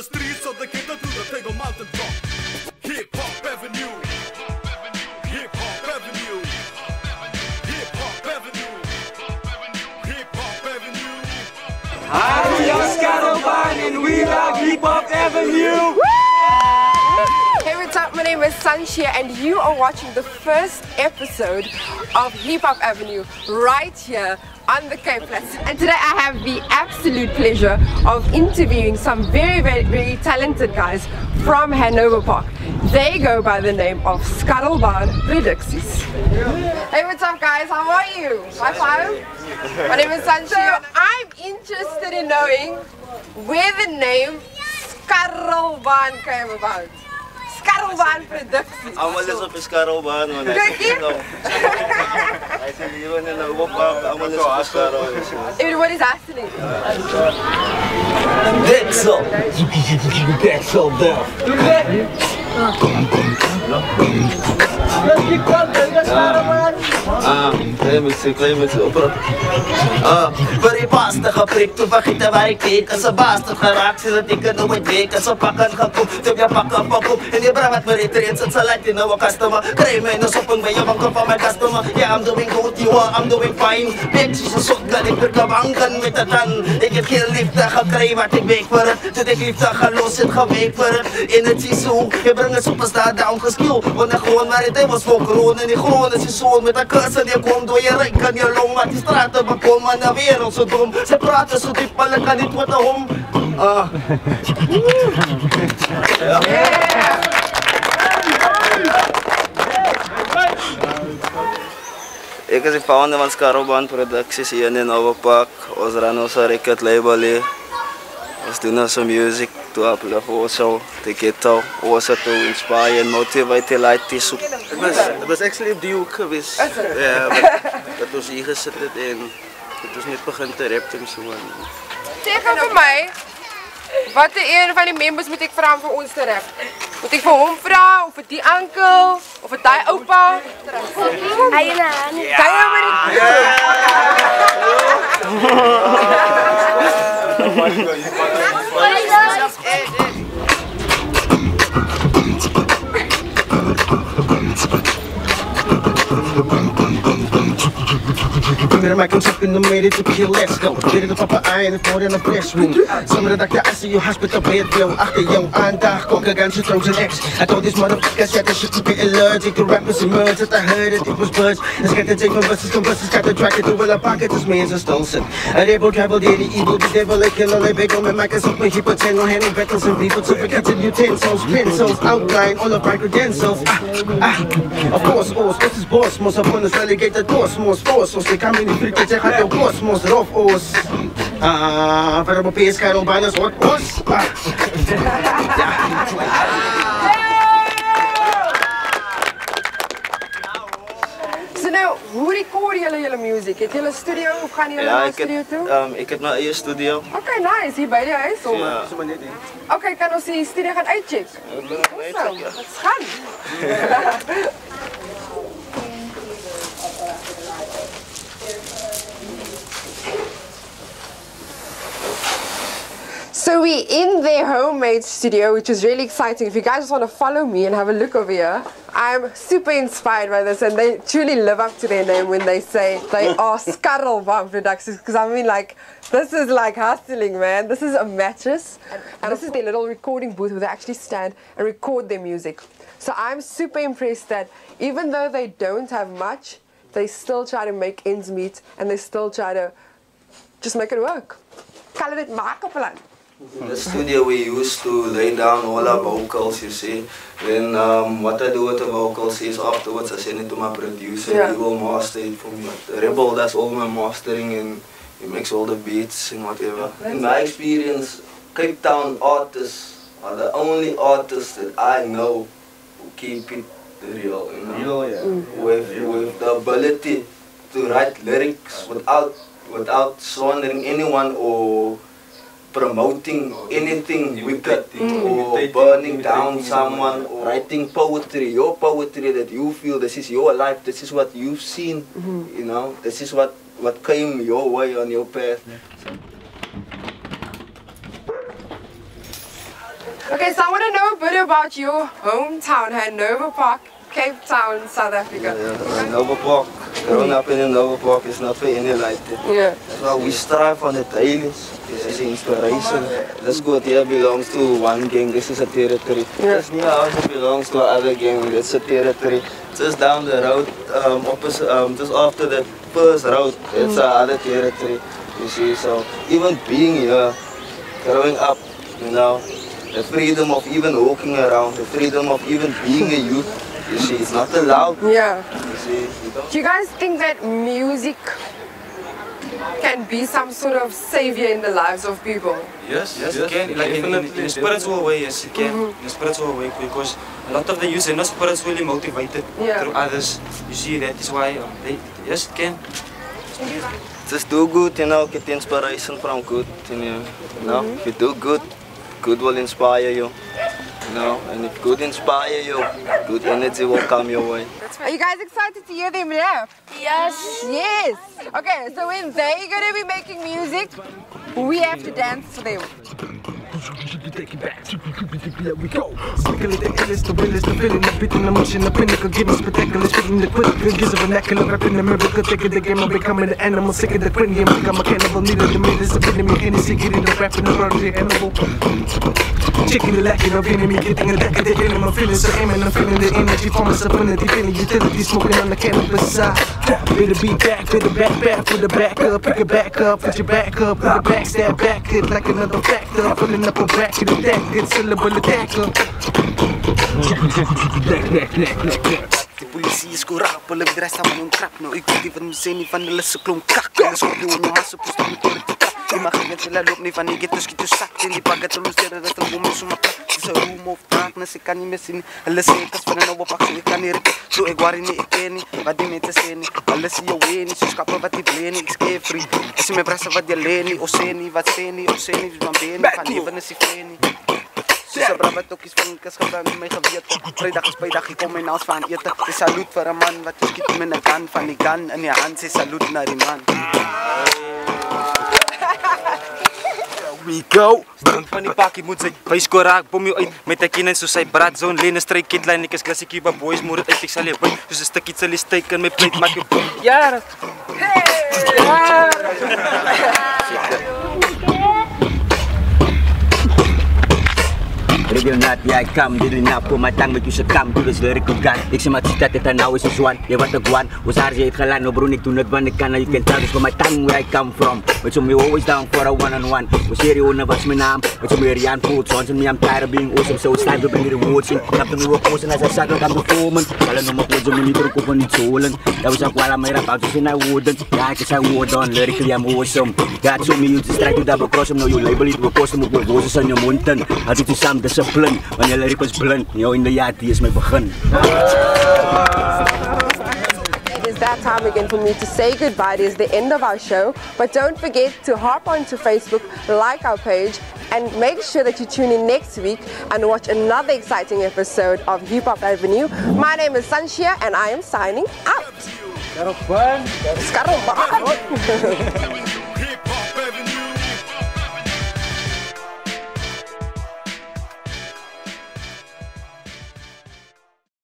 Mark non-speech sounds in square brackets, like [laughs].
The streets of the ghetto to the Tego mountain top. Hip Hop Avenue. Hip Hop Avenue. Hip Hop Avenue. Hip Hop Avenue. I'm Oscar Oban and we love Hip Hop Avenue. Hey, what's up? My name is Sanshia, and you are watching the first episode of Hip Hop Avenue right here on the Flats. And today I have the absolute pleasure of interviewing some very, very, very talented guys from Hanover Park. They go by the name of Skarrelbaan Produksies. Hey, what's up, guys? How are you? High five. My name is Sanshia. So I'm interested in knowing where the name Skarrelbaan came about. Skarrelbaan Produksies. Allemaal is op Escarobaan, man. Kijk hier. Hij zit hier in de oppak, allemaal is op Escarobaan. Everybody's asking. Dexel. Dexel down. Ah, klein beetje, klein beetje op. Uh, maar die pasta geprikt, toen vergeten waar ik keek Als een bastard geraakt, sinds dat ik het nooit week Als een pakken gekoop, toen je pakken pakop En die bravat me retreat, zet ze laat in een customer. Krijg mij in de sopping, ben je van kop van mijn customer. Yeah, I'm doing good, you are, I'm doing fine. Bitch, is een shotgun, ik ben kabangen met de tan Ik heb geen liefde gekregen, wat ik week voor het. Toen ik liefde ga los, het geweek voor het. Energy zo, je brengt een superstar down geskill. Want ik gewoon maar het was voor corona En die gewoon is je zoon met een kus En die komt door je rijk en je long Maar die straten bekomen naar wereld zo dom Ze praten zo diep, ik kan niet wat om Ah. In record label hier. We doen onze music to uplift also, to get out, also to inspire and motivate the light to zoek. Het was, het was actually op die hoek geweest. Ja, dat ons hier het en het was net begin te rap en zo. en- Zeg vir my, wat een van die members moet ek vra om vir ons te rap? Moet ek vir hom vra of vir die uncle of vir daai oupa? Eienaar. Daai ou met die Met my concept in the made it to kill, let's go Get it eye en het wordt in een fresh room Sommer dat ik als je hospital bed wil Achter jou aandag, koken guns, je throws an X. I told this motherfucker, shit, that shit to be allergic The rappers emerge, that I heard it, it was birds. Let's get the take from buses, from buses, got the track it through a pocket, this man's a Stolson A rebel, travel, daily, evil, the devil, a killer, they beg on my mic, up and keep a channel, handle battles and people to forget the utensils, pencils, outline, all of my credentials. Ah, ah, of course, os, this is boss, most of us relegated cosmos, force, os, they come in they have the cosmos, rough os Ah, para mo pescar um banho, hot os Ah, So nou, hoe record julle julle music? Het julle 'n studio of gaan julle Ja, na 'n ik heb, studio toe? um, ik heb mijn eigen studio. Okay, nice. Hier by die huis of? Ja. Okay, kan ons die studio gaan uitcheck? Awesome. Let's gaan. [laughs] [laughs] We're in their homemade studio, which is really exciting. If you guys just want to follow me and have a look over here, I'm super inspired by this, and they truly live up to their name when they say they [laughs] are Skarrelbaan Productions. Because I mean, like, this is like hustling, man. This is a mattress, and this is their little recording booth where they actually stand and record their music. So I'm super impressed that even though they don't have much, they still try to make ends meet, and they still try to just make it work. Call it maakplan. In the studio we used to lay down all our vocals, you see. Then um, what I do with the vocals is afterwards I send it to my producer. Yeah. He will master it for me. Rebel does all my mastering and he makes all the beats and whatever. In my experience, Cape Town artists are the only artists that I know who keep it real. You know? With, with the ability to write lyrics without without slandering anyone or promoting anything wicked or burning down someone or writing poetry, your poetry that you feel this is your life, this is what you've seen, mm-hmm. you know, this is what, what came your way on your path. Okay, so I want to know a bit about your hometown, Hanover Park, Cape Town, South Africa. Yeah, Nova Park. Growing up in Nova Park is not for any like that. Yeah. Why we strive on the daily. This is inspiration. This squad here belongs to one gang. This is a territory. This new house belongs to another gang. That's a territory. Just down the road, um, opposite, um, just after the first road, it's a other territory. You see, so even being here, growing up, you know, the freedom of even walking around, the freedom of even being a youth. You see, it's not allowed. Yeah. You see, you Do you guys think that music can be some sort of savior in the lives of people? Yes, yes, it can. Like in, in, in a spiritual way, yes, it can. In a spiritual way, because a lot of the youth are not spiritually motivated Yeah. through others. You see, that is why um, they, yes, it can. Just do good, you know, get inspiration from good, you know. You know, if you do good, good will inspire you. You know, and if good inspire you, good energy will come your way. Are you guys excited to hear them laugh? Yes. Yes. Okay, so when they're gonna be making music, we have to dance to them. There we go. Sprinkle it, the illest, the realest, the feeling, the beat, and the motion, the pinnacle, getting spectacular, spitting the critical, gives a vernacular, rapping the miracle, taking the game, I'm becoming the animal, sick of the cranium, become a cannibal, needed the minutes, the enemy, Hennessy, getting the rapping, the run, the animal. Chicken the lacking of enemy, getting a deck of the enemy, I'm feeling so aiming, I'm feeling the energy, myself, affinity, feeling utility, smoking on the cannabis side. Better be back, better back, back, put the back up, pick it back up, put your back up, put the back, stab back, hit like another factor, filling up a bracket of that, good syllable attacker. Polisie is korrup, hulle bedrijf staan met een krap Nou ik weet niet wat me sê nie van hulle se klomp kak Hulle skop jou in jou op die stok met oor die kap Die mag net hulle loop nie van die ghetto skiet jou sak En die het hulle sterre dat hulle bomme so maar plak Dis een room of darkness, ek kan nie meer nie Hulle sê ek is van een ouwe pak, so ek kan nie rip So ek worry nie, ek ken nie, wat die mense sê nie Hulle sê jou ween nie, so skappe wat die bleen nie Ek skee free, ek sê my brasse wat jy leen nie O sê nie, wat sê nie, o sê nie, wie van been nie Van leven is die veen nie Soos 'n brawe tokkies van kus gebring in my gewete. Vrydag is bydag ek kom my naas van ete. Dis saluut vir 'n man wat skiet met 'n gun van die gun in die hand. Sê saluut na die man. We go. Dink van die pakkie moet sy wys korak bom jou uit met 'n kin so sy brad zone lene stryk kit line ek is klassiekie by boys moet dit uit ek sal jy by soos 'n stukkie sal steek in my plate maak jou Ja. Radio ja, ek kam, dit is nap, kom my tang met se kam, toe dis lyrical gun. Ek sê maar dit het nou is one, jy wat ek one. Ons haar jy het gelaan, no bro, ek doen dit wanneer ek kan, you can tell this from my tongue where I come from. But so me always down for a one on one. Ons hier onder was my naam, but so me Rian Food, so me I'm tired of being awesome, so it's time to bring the rewards in. Kap me work post and as I sat on the foreman. Kala no mapo so me nito ko van die solen. That was a kwala my rap out, so I wouldn't. Ja, ek is I would on lyrically I'm awesome. God show me you just try to double cross him, no you label it with custom with roses on your mountain. I do some discipline, wanneer lyric is blind. Jou in die jaar, is my begin. It is that time again for me to say goodbye. It is the end of our show. But don't forget to hop onto Facebook, like our page, and make sure that you tune in next week and watch another exciting episode of Hip Hop Avenue. My name is Sanshia, and I am signing out. Skarrelbaan. Skarrelbaan. [laughs]